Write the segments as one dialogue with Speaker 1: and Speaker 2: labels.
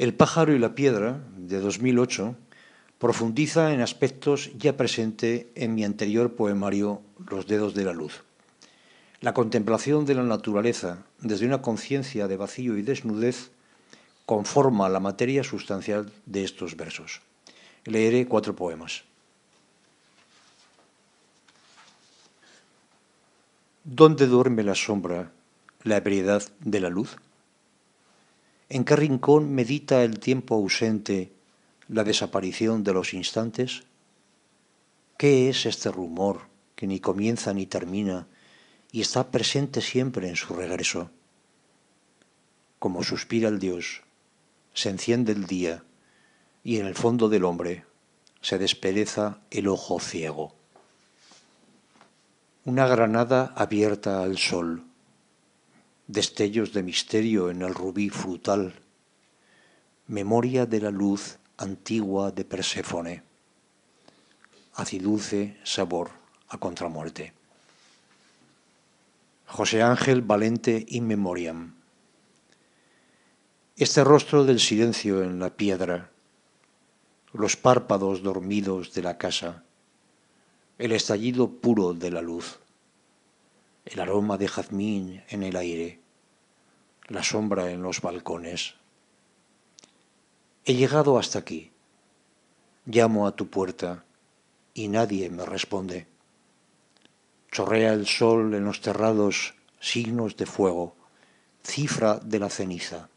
Speaker 1: El pájaro y la piedra, de 2008, profundiza en aspectos ya presentes en mi anterior poemario Los dedos de la luz. La contemplación de la naturaleza desde una conciencia de vacío y desnudez conforma la materia sustancial de estos versos. Leeré cuatro poemas. ¿Dónde duerme la sombra, la ebriedad de la luz? ¿En qué rincón medita el tiempo ausente la desaparición de los instantes? ¿Qué es este rumor que ni comienza ni termina y está presente siempre en su regreso? Como suspira el Dios, se enciende el día y en el fondo del hombre se despereza el ojo ciego. Una granada abierta al sol destellos de misterio en el rubí frutal, memoria de la luz antigua de Perséfone, aciduce sabor a contramuerte. José Ángel Valente in memoriam. Este rostro del silencio en la piedra, los párpados dormidos de la casa, el estallido puro de la luz, el aroma de jazmín en el aire, la sombra en los balcones. He llegado hasta aquí. Llamo a tu puerta y nadie me responde. Chorrea el sol en los terrados signos de fuego, cifra de la ceniza,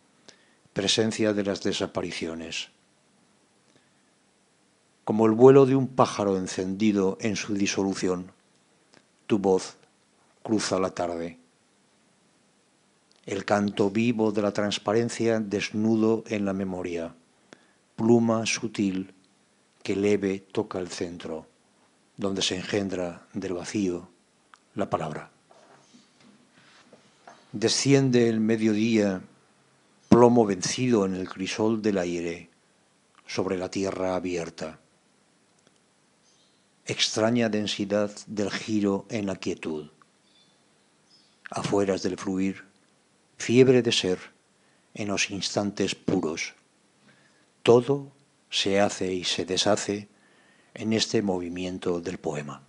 Speaker 1: presencia de las desapariciones. Como el vuelo de un pájaro encendido en su disolución, tu voz cruza la tarde el canto vivo de la transparencia desnudo en la memoria, pluma sutil que leve toca el centro, donde se engendra del vacío la palabra. Desciende el mediodía, plomo vencido en el crisol del aire, sobre la tierra abierta. Extraña densidad del giro en la quietud. Afueras del fluir, fiebre de ser en los instantes puros. Todo se hace y se deshace en este movimiento del poema.